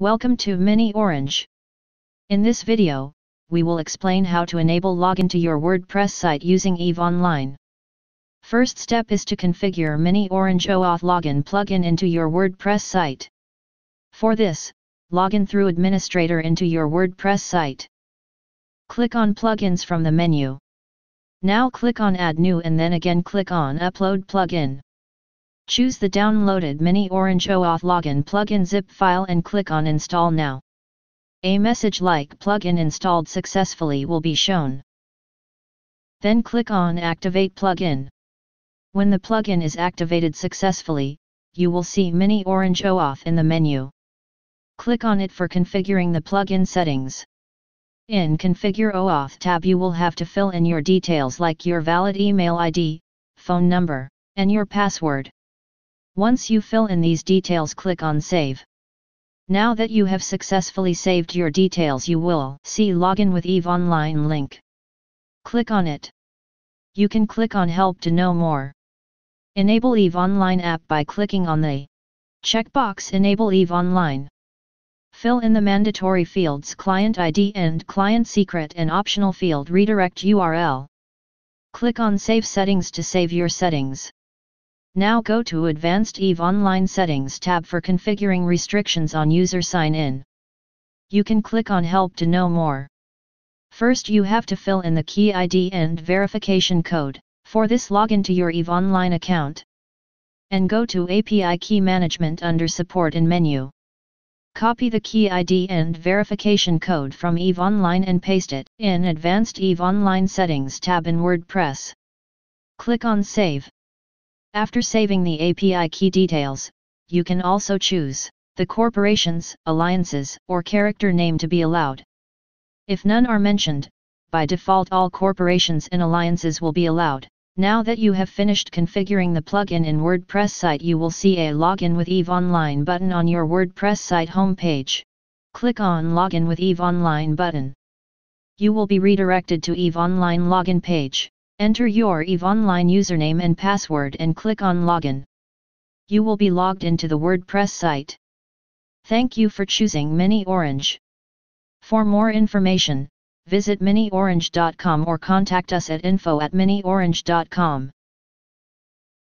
Welcome to miniOrange. In this video, we will explain how to enable login to your WordPress site using EVE Online. First step is to configure miniOrange OAuth login plugin into your WordPress site. For this, login through administrator into your WordPress site. Click on Plugins from the menu. Now click on Add New and then again click on Upload Plugin. Choose the downloaded miniOrange OAuth login plugin zip file and click on Install Now. A message like plugin installed successfully will be shown. Then click on Activate plugin. When the plugin is activated successfully, you will see miniOrange OAuth in the menu. Click on it for configuring the plugin settings. In Configure OAuth tab you will have to fill in your details like your valid email ID, phone number, and your password. Once you fill in these details click on Save. Now that you have successfully saved your details you will see Login with EVE Online link. Click on it. You can click on Help to know more. Enable EVE Online app by clicking on the checkbox Enable EVE Online. Fill in the mandatory fields Client ID and Client Secret and optional field Redirect URL. Click on Save Settings to save your settings. Now go to Advanced EVE Online Settings tab for configuring restrictions on user sign-in. You can click on Help to know more. First you have to fill in the key ID and verification code, for this login to your EVE Online account. And go to API Key Management under Support in menu. Copy the key ID and verification code from EVE Online and paste it in Advanced EVE Online Settings tab in WordPress. Click on Save. After saving the API key details, you can also choose the corporations, alliances, or character name to be allowed. If none are mentioned, by default all corporations and alliances will be allowed. Now that you have finished configuring the plugin in WordPress site you will see a Login with EVE Online button on your WordPress site homepage. Click on Login with EVE Online button. You will be redirected to EVE Online login page. Enter your EVE Online username and password and click on Login. You will be logged into the WordPress site. Thank you for choosing miniOrange. For more information, visit miniorange.com or contact us at info at miniorange.com.